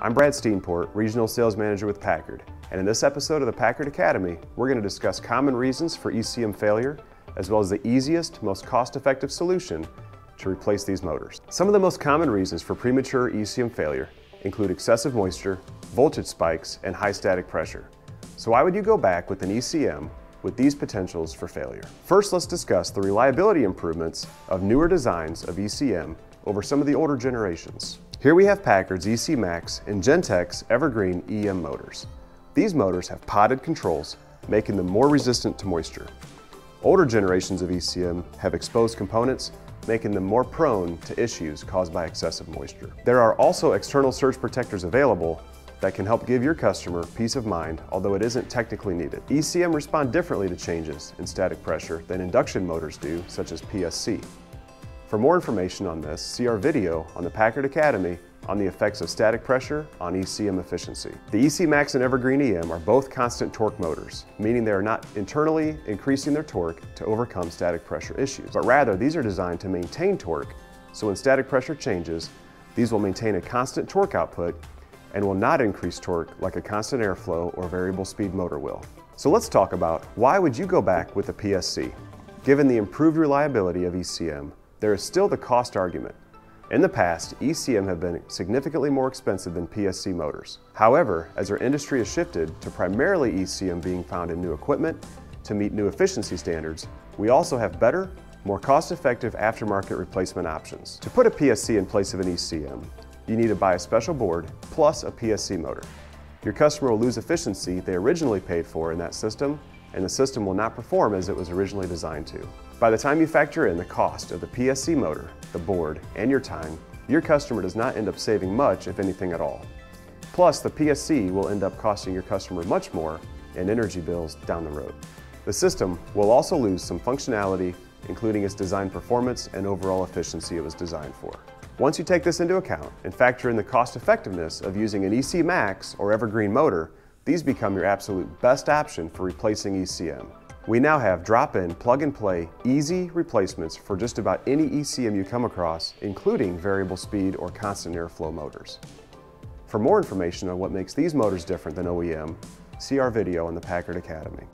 I'm Brad Steenport, Regional Sales Manager with Packard, and in this episode of the Packard Academy, we're going to discuss common reasons for ECM failure, as well as the easiest, most cost-effective solution to replace these motors. Some of the most common reasons for premature ECM failure include excessive moisture, voltage spikes, and high static pressure. So why would you go back with an ECM with these potentials for failure? First, let's discuss the reliability improvements of newer designs of ECM over some of the older generations. Here we have Packard's EC Max and Genteq Evergreen EM motors. These motors have potted controls, making them more resistant to moisture. Older generations of ECM have exposed components, making them more prone to issues caused by excessive moisture. There are also external surge protectors available that can help give your customer peace of mind, although it isn't technically needed. ECM respond differently to changes in static pressure than induction motors do, such as PSC. For more information on this, see our video on the Packard Academy on the effects of static pressure on ECM efficiency. The EC Max and Evergreen EM are both constant torque motors, meaning they are not internally increasing their torque to overcome static pressure issues, but rather these are designed to maintain torque, so when static pressure changes, these will maintain a constant torque output and will not increase torque like a constant airflow or variable speed motor will. So let's talk about why would you go back with a PSC? Given the improved reliability of ECM, there is still the cost argument. In the past, ECM have been significantly more expensive than PSC motors. However, as our industry has shifted to primarily ECM being found in new equipment to meet new efficiency standards, we also have better, more cost-effective aftermarket replacement options. To put a PSC in place of an ECM, you need to buy a special board plus a PSC motor. Your customer will lose efficiency they originally paid for in that system, and the system will not perform as it was originally designed to. By the time you factor in the cost of the PSC motor, the board, and your time, your customer does not end up saving much, if anything at all. Plus, the PSC will end up costing your customer much more in energy bills down the road. The system will also lose some functionality, including its design performance and overall efficiency it was designed for. Once you take this into account and factor in the cost effectiveness of using an EC Max or Evergreen motor, these become your absolute best option for replacing ECM. We now have drop-in, plug-and-play, easy replacements for just about any ECM you come across, including variable speed or constant airflow motors. For more information on what makes these motors different than OEM, see our video on the Packard Academy.